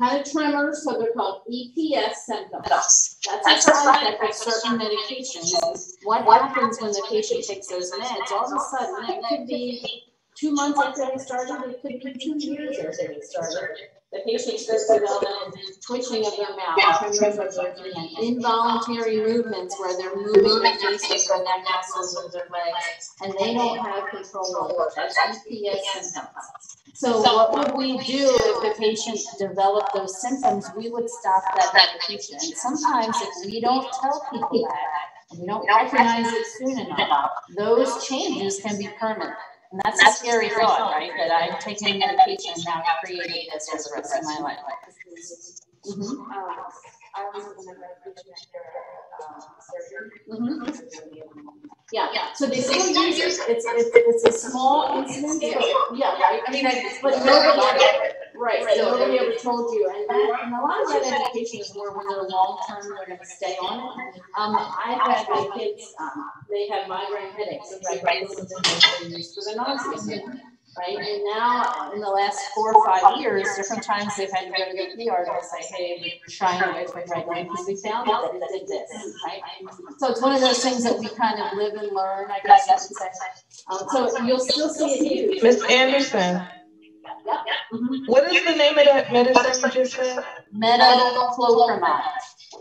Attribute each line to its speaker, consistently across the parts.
Speaker 1: Kind of tremors, so they're called EPS symptoms. That's a side effect of certain medications. What happens when the patient takes those meds? All of a sudden, it could be two months after they started, it could be two years after they started. The patient starts developing twitching of their mouth, tremors of their hand, involuntary movements where they're moving their face or their neck muscles or their legs, and they don't have control over it. That's EPS symptoms. So what would we do if the patient developed those symptoms? We would stop that medication. And sometimes if we don't tell people that, and we don't recognize it soon enough, those changes can be permanent. And that's a scary thought, right? That I'm taking medication and now I've this for the rest of my life.
Speaker 2: Um, I was in a medication after, um, surgery.
Speaker 1: Yeah, so they still use it. It's, it's, it's a small incident. so- Yeah, right.
Speaker 2: I mean, I.
Speaker 1: But nobody ever, right, so nobody ever told you, and that, and a lot of that education is more when they're long-term, they're gonna stay on it. Um, I've had my kids, um, they have migraine headaches, and I write this into the use for the nausea, right? And now, in the last four or five years, different times they've had to go to the ER to say, hey, we're trying to get my migraine, because we found out that it did this, right? So it's one of those things that we kind of live and learn, I guess you could say. Um, so you'll still see it used.
Speaker 3: Miss Anderson,
Speaker 1: Mhm.
Speaker 3: what is the name of that medicine you just said?
Speaker 1: Metoclopramide.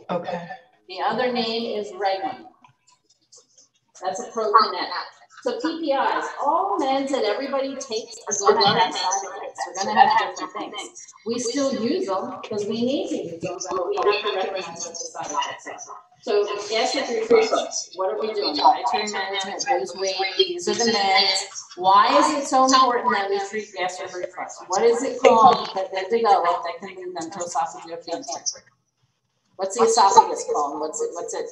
Speaker 3: Okay.
Speaker 1: The other name is Reglan. That's a prokinetic. So PPIs, all meds that everybody takes are going to have side effects. They're going to have different things. We still use them because we need to use them, but we have to recognize what the side effects are. So gastric reflux, what are we doing? Dietary management, lose weight, these are the meds. Why is it so important that we treat gastric reflux? What is it called that they develop that can lead them to esophageal cancer? What's the esophagus called? What's it, what's it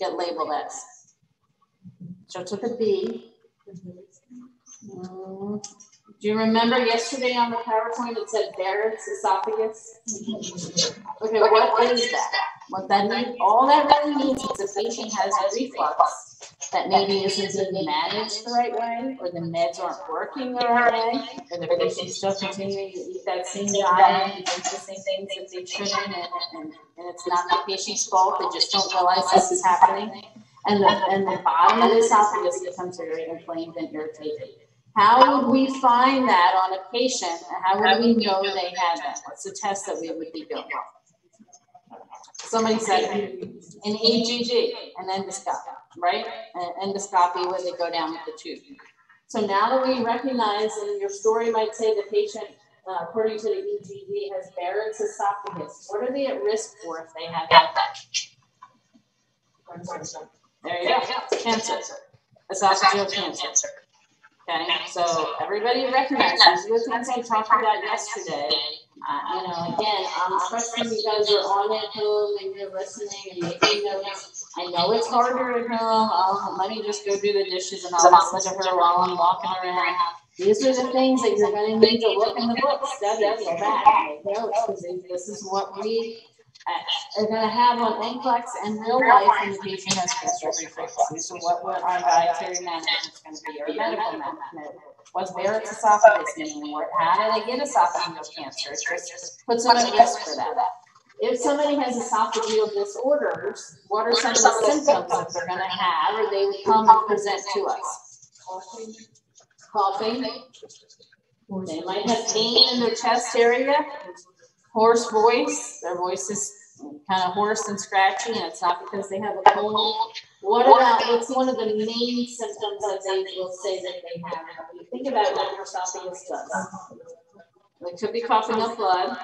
Speaker 1: get labeled as? Starts with a B. Mm, Do you remember yesterday on the PowerPoint it said Barrett's esophagus? Okay, what is that? What that means, all that really means is the patient has reflux that maybe isn't being managed the right way, or the meds aren't working the right way, or the patient's still continuing to eat that same diet, and eat the same things that they shouldn't, and, and, and it's not the patient's fault, they just don't realize this is happening. And the, and the bottom of the esophagus becomes very inflamed and irritated. How would we find that on a patient, how would we know they had that? What's the test that we would be doing? Somebody said an EGD, an endoscopy, right? An endoscopy where they go down with the tube. So now that we recognize, and your story might say the patient, uh, according to the EGD, has Barrett's esophagus, what are they at risk for if they have that? There you go, cancer, esophageal cancer. Okay, so everybody recognizes, the things we talked about yesterday. Uh, you know, again, I'm trusting you guys are on at home and you're listening and making notes. I know it's harder at home. I'll, let me just go do the dishes and I'll listen to her while I'm walking around. These are the things that you're going to need to look in the book, study, go back, notes, this is what we are going to have on NCLEX and real life when the patient has gastric reflux. Are what what our dietary management going to be, our medical management. What's Barrett's esophagus mean? How do they get esophageal cancer? It just puts them at risk for that. If somebody has esophageal disorders, what are some of the symptoms that they're going to have, or they would come and present to us? Coughing. They might have pain in their chest area, hoarse voice. Their voice is kind of hoarse and scratchy, and it's not because they have a cold. What about what's one of the main symptoms that they will say that they have? Think about what your esophagus does. They could be coughing up blood.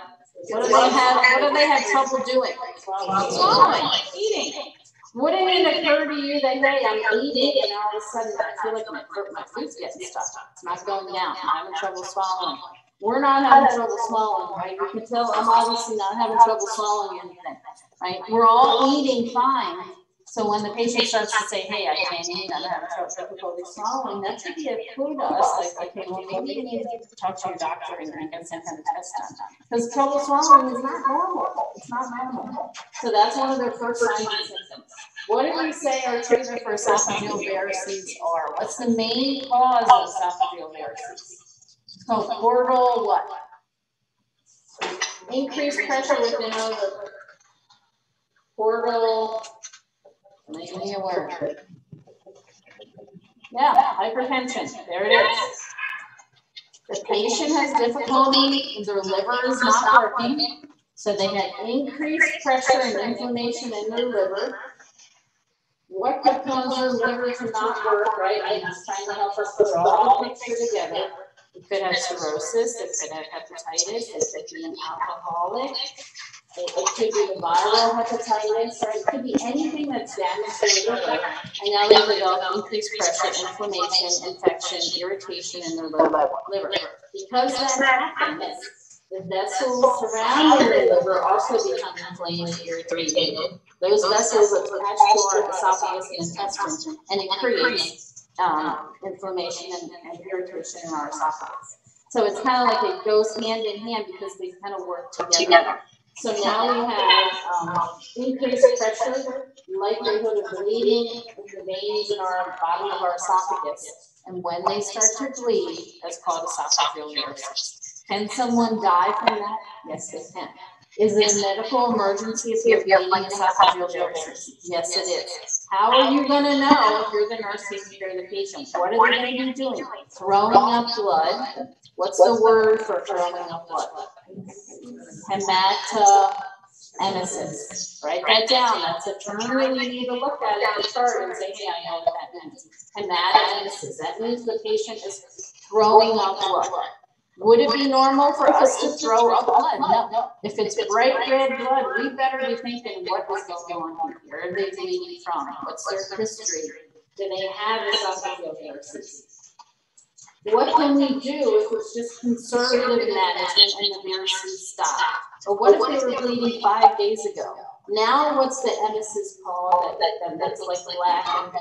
Speaker 1: What do they have? What do they have trouble doing? Swallowing, eating. Wouldn't it occur to you that hey, I'm eating and all of a sudden I feel like my, my food's getting stuck. It's not going down. I'm having trouble swallowing. We're not having trouble swallowing, right? You can tell I'm obviously not having trouble swallowing anything, right? We're all eating fine. So when the patient starts to say, hey, I can't eat, I'm having trouble swallowing, that should be a clue to us, like, okay, well, maybe you need to talk to your doctor and get some kind of test done. Because trouble swallowing is not normal. It's not normal. So that's one of their first signs and symptoms. What do we say our treatment for esophageal varices are? What's the main cause of esophageal varices? It's called portal what? increased pressure within the portal. Give me a word. Yeah, hypertension. There it is. The patient has difficulty, their liver is not working, so they had increased pressure and inflammation in their liver. What could cause their liver to not work, right? I'm trying to help us put all the picture together. It could have cirrhosis, it could have hepatitis, it could be an alcoholic, it, it could be the viral hepatitis, or it could be anything that's damaged their liver. And now they develop increased pressure, inflammation, infection, irritation in their liver. Because that happens, the vessels surrounding the liver also become inflamed and irritated. Those vessels attach to our esophagus and intestine, and it creates um, inflammation and, and irritation in our esophagus. So it's kind of like it goes hand in hand because they kind of work together. So now we have um, increased pressure, likelihood of bleeding in the veins in our bottom of our esophagus. And when they start to bleed, that's called esophageal urethritis. Can someone die from that? Yes, they can. Is it a medical emergency if you're bleeding esophageal urethritis? Yes, it is. How are you going to know if you're the nurse taking care of the patient? What are they going to be doing? Throwing up blood. What's the word for throwing up blood? Hematoemesis. Write that down. That's a term that you need to look at in the chart and say, hey, I know what that means. Hematoemesis. That means the patient is throwing up blood. Would it be normal for us to throw up blood? No. If it's bright red blood, we better be thinking, what is going on here? Where are they bleeding from? What's their history? Do they have esophageal? What can we do if it's just conservative management and the varices stop? Or what if they were bleeding five days ago? Now, what's the emesis called that, that, that's like black and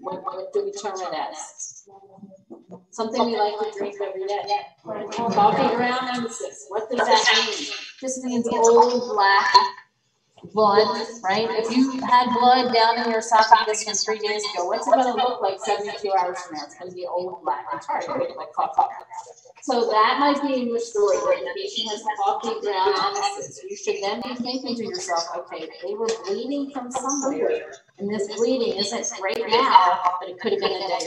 Speaker 1: what, what do we term it as? Something we like to drink every day. Coffee ground emesis. What does that mean? Just means old black blood, right? If you had blood down in your esophagus from three days ago, what's it gonna look like seventy-two hours from now? It's gonna be old black and charred, like coffee. So that might be in your story, where the patient has coffee ground emesis. You should then be thinking to yourself, okay, they were bleeding from somewhere, and this bleeding isn't right now, but it could have been a day